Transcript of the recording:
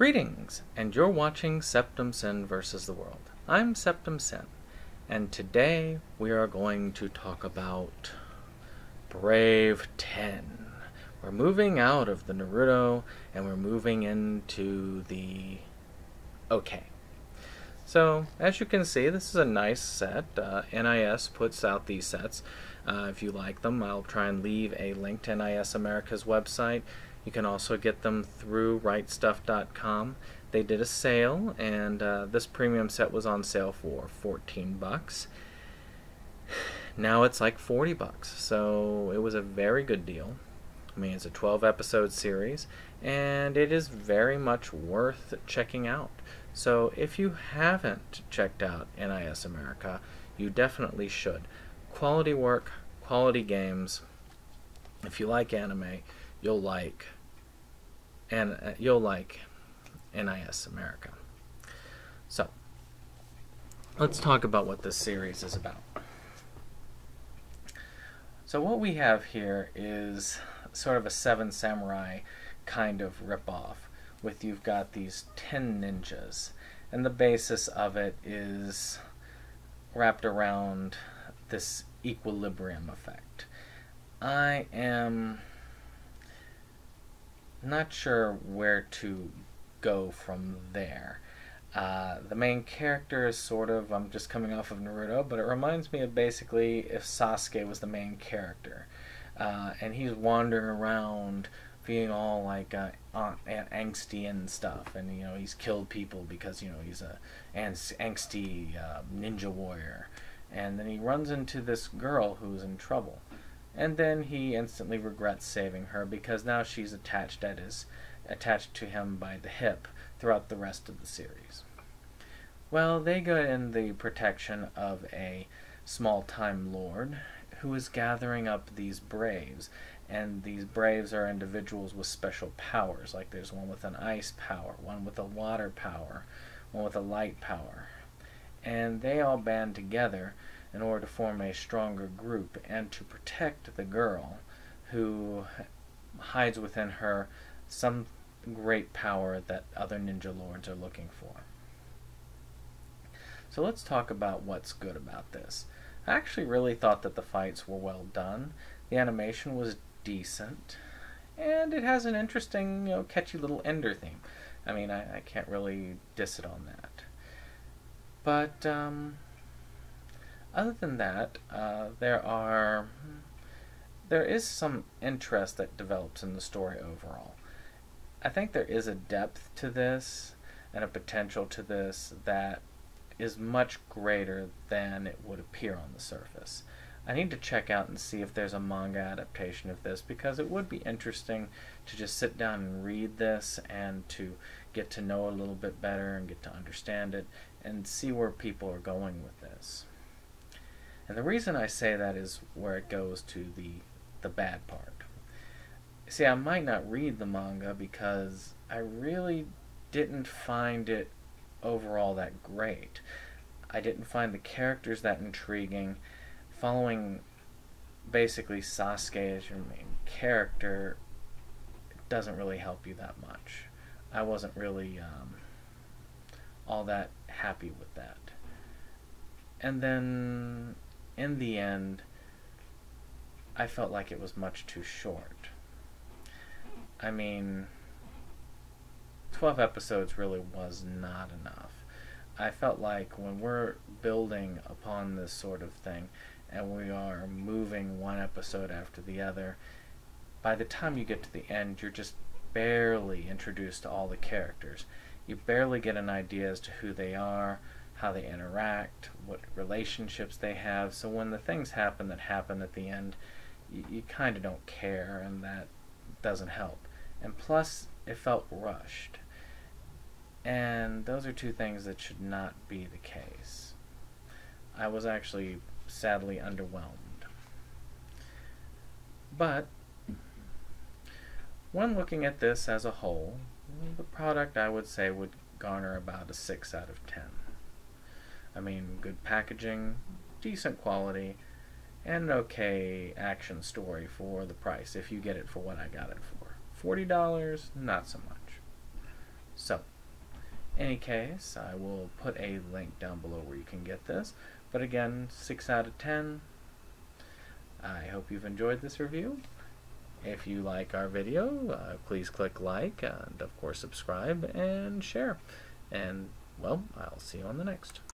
Greetings, and you're watching Septum Sin versus the World. I'm Septum Sin, and today we are going to talk about Brave 10. We're moving out of the Naruto and we're moving into the OK. So, as you can see, this is a nice set. Uh, NIS puts out these sets. Uh, if you like them, I'll try and leave a link to NIS America's website. You can also get them through rightstuf.com. They did a sale, and uh, this premium set was on sale for 14 bucks. Now it's like 40 bucks, so it was a very good deal. I mean, it's a 12 episode series, and it is very much worth checking out. So if you haven't checked out NIS America, you definitely should. Quality work, quality games. If you like anime, you'll like and uh, you'll like NIS America. So, let's talk about what this series is about. So what we have here is sort of a Seven Samurai kind of ripoff, with you've got these ten ninjas, and the basis of it is wrapped around this equilibrium effect. I am not sure where to go from there. Uh, the main character is sort of, I'm just coming off of Naruto, but it reminds me of basically if Sasuke was the main character. Uh, and he's wandering around feeling all like uh, angsty and stuff. And, you know, he's killed people because, you know, he's a angsty uh, ninja warrior. And then he runs into this girl who's in trouble and then he instantly regrets saving her because now she's attached at his attached to him by the hip throughout the rest of the series. Well, they go in the protection of a small time lord who is gathering up these braves. And these braves are individuals with special powers. Like there's one with an ice power one with a water power one with a light power. And they all band together in order to form a stronger group and to protect the girl who hides within her some great power that other ninja lords are looking for. So let's talk about what's good about this. I actually really thought that the fights were well done. The animation was decent, and it has an interesting, you know, catchy little ender theme. I mean, I, I can't really diss it on that. But, um, other than that, uh, there are there is some interest that develops in the story overall. I think there is a depth to this and a potential to this that is much greater than it would appear on the surface. I need to check out and see if there's a manga adaptation of this because it would be interesting to just sit down and read this and to get to know a little bit better and get to understand it and see where people are going with this. And the reason I say that is where it goes to the the bad part. See, I might not read the manga because I really didn't find it overall that great. I didn't find the characters that intriguing. Following basically Sasuke as your main character doesn't really help you that much. I wasn't really um, all that happy with that. And then in the end, I felt like it was much too short. I mean, 12 episodes really was not enough. I felt like when we're building upon this sort of thing and we are moving one episode after the other, by the time you get to the end, you're just barely introduced to all the characters. You barely get an idea as to who they are, how they interact, what relationships they have. So when the things happen that happen at the end, you, you kind of don't care, and that doesn't help. And plus, it felt rushed. And those are two things that should not be the case. I was actually sadly underwhelmed. But, when looking at this as a whole, the product I would say would garner about a 6 out of 10. I mean, good packaging, decent quality, and an okay action story for the price if you get it for what I got it for. $40, not so much. So, any case, I will put a link down below where you can get this. But again, 6 out of 10. I hope you've enjoyed this review. If you like our video, uh, please click like and of course subscribe and share. And well, I'll see you on the next.